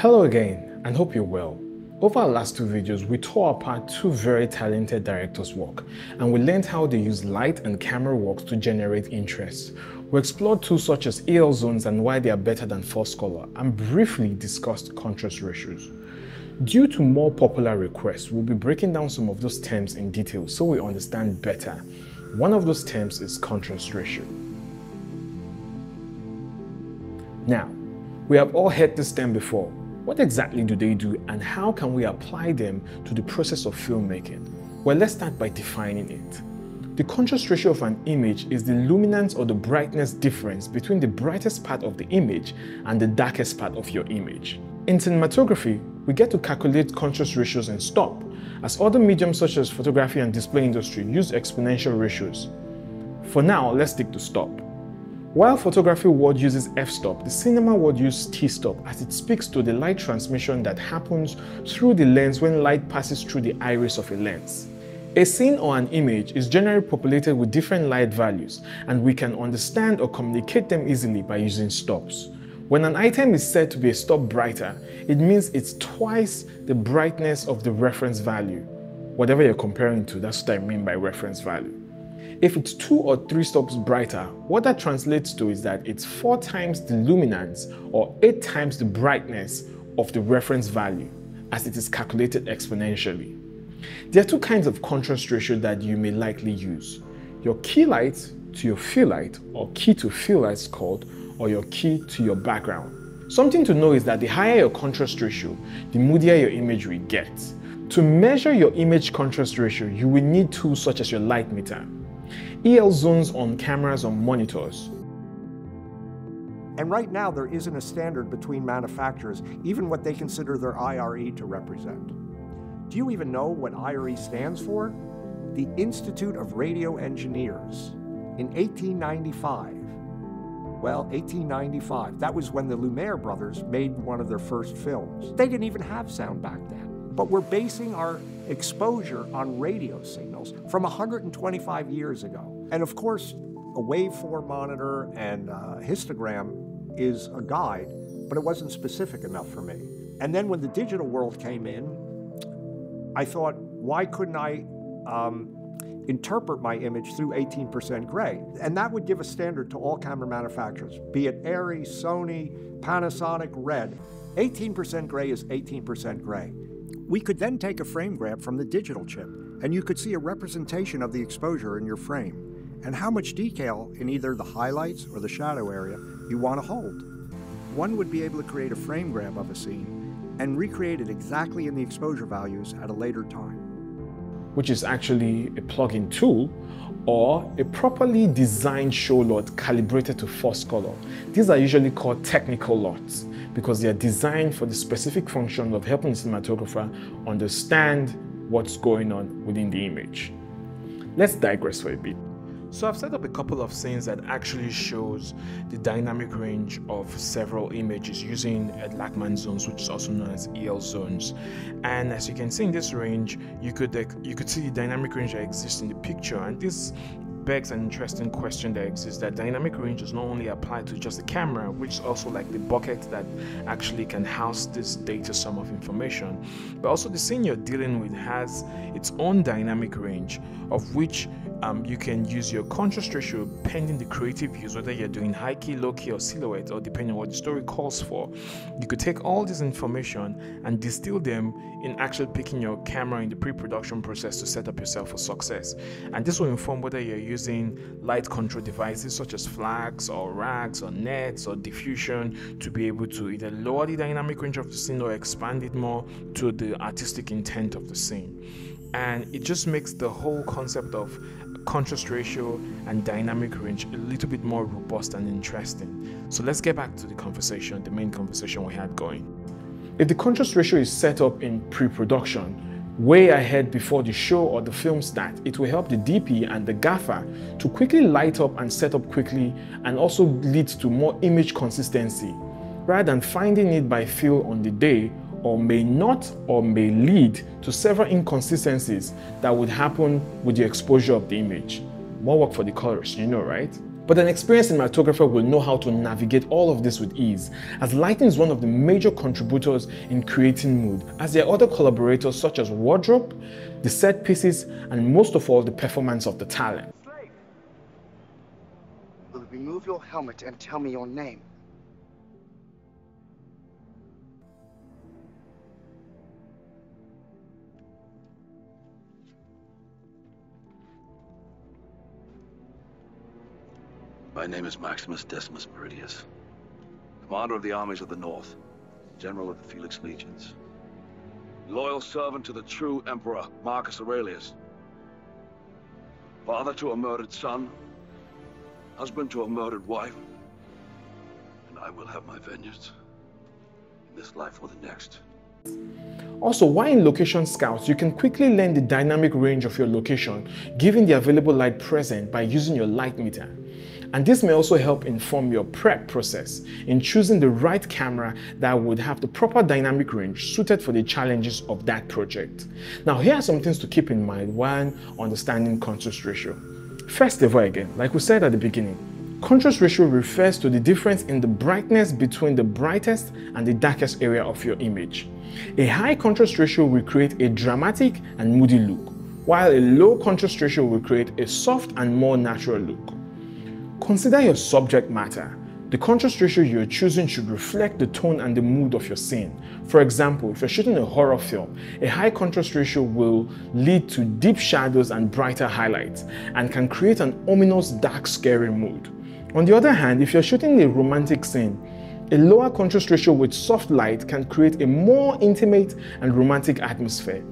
Hello again and hope you're well. Over our last two videos, we tore apart two very talented directors' work and we learned how they use light and camera works to generate interest. We explored tools such as EL zones and why they are better than false color and briefly discussed contrast ratios. Due to more popular requests, we'll be breaking down some of those terms in detail so we understand better. One of those terms is contrast ratio. Now, we have all heard this term before, what exactly do they do and how can we apply them to the process of filmmaking? Well, let's start by defining it. The contrast ratio of an image is the luminance or the brightness difference between the brightest part of the image and the darkest part of your image. In cinematography, we get to calculate contrast ratios and stop, as other mediums such as photography and display industry use exponential ratios. For now, let's stick to stop. While photography world uses f-stop, the cinema world uses t-stop as it speaks to the light transmission that happens through the lens when light passes through the iris of a lens. A scene or an image is generally populated with different light values and we can understand or communicate them easily by using stops. When an item is said to be a stop brighter, it means it's twice the brightness of the reference value. Whatever you're comparing to, that's what I mean by reference value. If it's two or three stops brighter, what that translates to is that it's four times the luminance or eight times the brightness of the reference value as it is calculated exponentially. There are two kinds of contrast ratio that you may likely use. Your key light to your fill light or key to fill as called or your key to your background. Something to know is that the higher your contrast ratio, the moodier your imagery gets. To measure your image contrast ratio, you will need tools such as your light meter. EL zones on cameras or monitors. And right now, there isn't a standard between manufacturers, even what they consider their IRE to represent. Do you even know what IRE stands for? The Institute of Radio Engineers. In 1895, well, 1895, that was when the Lumiere brothers made one of their first films. They didn't even have sound back then. But we're basing our exposure on radio signals from 125 years ago. And of course, a waveform monitor and a histogram is a guide, but it wasn't specific enough for me. And then when the digital world came in, I thought, why couldn't I um, interpret my image through 18% gray? And that would give a standard to all camera manufacturers, be it Arri, Sony, Panasonic, Red. 18% gray is 18% gray. We could then take a frame grab from the digital chip, and you could see a representation of the exposure in your frame, and how much detail in either the highlights or the shadow area you want to hold. One would be able to create a frame grab of a scene and recreate it exactly in the exposure values at a later time. Which is actually a plugin tool or a properly designed show LUT calibrated to false color. These are usually called technical LUTs because they are designed for the specific function of helping the cinematographer understand what's going on within the image. Let's digress for a bit. So I've set up a couple of scenes that actually shows the dynamic range of several images using Lachman zones, which is also known as EL zones. And as you can see in this range, you could uh, you could see the dynamic range that exists in the picture. And this begs an interesting question that exists that dynamic range does not only apply to just the camera, which is also like the bucket that actually can house this data sum of information, but also the scene you're dealing with has its own dynamic range of which um, you can use your contrast ratio pending the creative use, whether you're doing high key, low key, or silhouette, or depending on what the story calls for. You could take all this information and distill them in actually picking your camera in the pre production process to set up yourself for success. And this will inform whether you're using light control devices such as flags, or rags, or nets, or diffusion to be able to either lower the dynamic range of the scene or expand it more to the artistic intent of the scene and it just makes the whole concept of contrast ratio and dynamic range a little bit more robust and interesting. So let's get back to the conversation, the main conversation we had going. If the contrast ratio is set up in pre-production, way ahead before the show or the film start, it will help the DP and the gaffer to quickly light up and set up quickly and also leads to more image consistency rather than finding it by feel on the day or may not or may lead to several inconsistencies that would happen with the exposure of the image. More work for the colors, you know, right? But an experienced cinematographer will know how to navigate all of this with ease, as lighting is one of the major contributors in creating mood, as there are other collaborators such as wardrobe, the set pieces, and most of all, the performance of the talent. Remove your helmet and tell me your name? My name is Maximus Decimus Meridius, commander of the armies of the North, general of the Felix Legions, loyal servant to the true Emperor Marcus Aurelius, father to a murdered son, husband to a murdered wife, and I will have my vengeance in this life or the next. Also, while in Location Scouts, you can quickly learn the dynamic range of your location given the available light present by using your light meter. And this may also help inform your prep process in choosing the right camera that would have the proper dynamic range suited for the challenges of that project. Now, here are some things to keep in mind when understanding contrast ratio. First of all, again, like we said at the beginning, Contrast ratio refers to the difference in the brightness between the brightest and the darkest area of your image. A high contrast ratio will create a dramatic and moody look, while a low contrast ratio will create a soft and more natural look. Consider your subject matter. The contrast ratio you're choosing should reflect the tone and the mood of your scene. For example, if you're shooting a horror film, a high contrast ratio will lead to deep shadows and brighter highlights and can create an ominous, dark, scary mood. On the other hand, if you're shooting a romantic scene, a lower contrast ratio with soft light can create a more intimate and romantic atmosphere.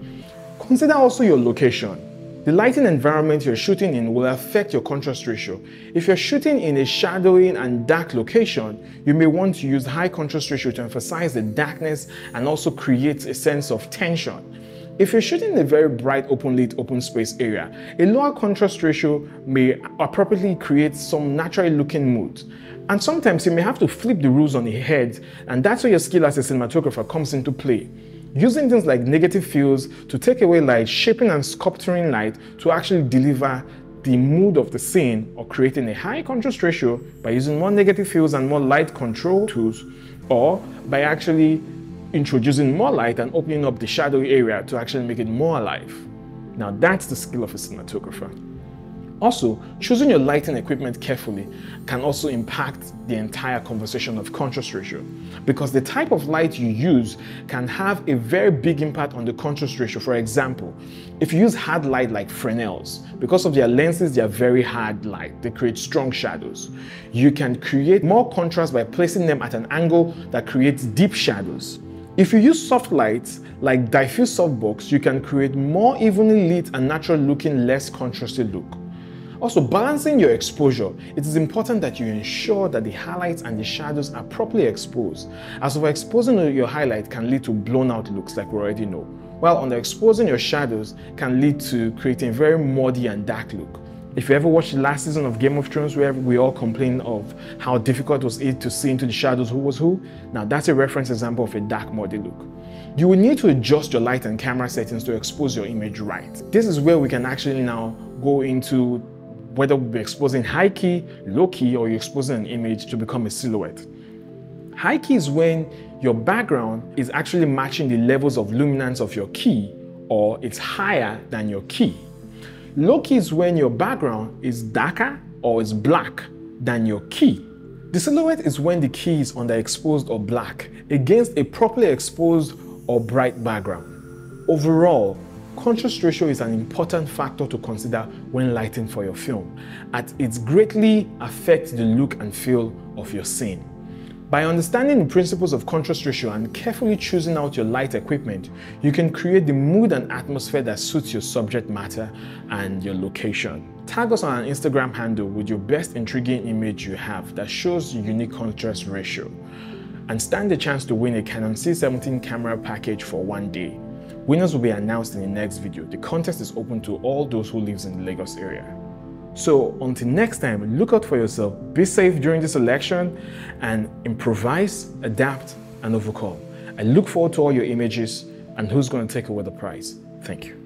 Consider also your location. The lighting environment you're shooting in will affect your contrast ratio. If you're shooting in a shadowy and dark location, you may want to use high contrast ratio to emphasize the darkness and also create a sense of tension. If you're shooting in a very bright open lit open space area, a lower contrast ratio may appropriately create some naturally looking mood. And sometimes you may have to flip the rules on the head, and that's where your skill as a cinematographer comes into play using things like negative fills to take away light, shaping and sculpturing light to actually deliver the mood of the scene or creating a high contrast ratio by using more negative fills and more light control tools or by actually introducing more light and opening up the shadowy area to actually make it more alive. Now that's the skill of a cinematographer. Also, choosing your lighting equipment carefully can also impact the entire conversation of contrast ratio because the type of light you use can have a very big impact on the contrast ratio. For example, if you use hard light like Fresnels, because of their lenses, they are very hard light. They create strong shadows. You can create more contrast by placing them at an angle that creates deep shadows. If you use soft lights like diffuse softbox, you can create more evenly lit and natural looking, less contrasted look. Also, balancing your exposure, it is important that you ensure that the highlights and the shadows are properly exposed, as overexposing your highlight can lead to blown out looks like we already know, while underexposing your shadows can lead to creating a very muddy and dark look. If you ever watched the last season of Game of Thrones where we all complained of how difficult was it to see into the shadows who was who, now that's a reference example of a dark muddy look. You will need to adjust your light and camera settings to expose your image right. This is where we can actually now go into whether we're exposing high key, low key, or you're exposing an image to become a silhouette. High key is when your background is actually matching the levels of luminance of your key or it's higher than your key. Low key is when your background is darker or is black than your key. The silhouette is when the key is underexposed or black against a properly exposed or bright background. Overall, Contrast ratio is an important factor to consider when lighting for your film, as it greatly affects the look and feel of your scene. By understanding the principles of contrast ratio and carefully choosing out your light equipment, you can create the mood and atmosphere that suits your subject matter and your location. Tag us on an Instagram handle with your best intriguing image you have that shows unique contrast ratio and stand a chance to win a Canon C70 camera package for one day. Winners will be announced in the next video. The contest is open to all those who lives in the Lagos area. So until next time, look out for yourself, be safe during this election, and improvise, adapt, and overcome. I look forward to all your images and who's going to take away the prize. Thank you.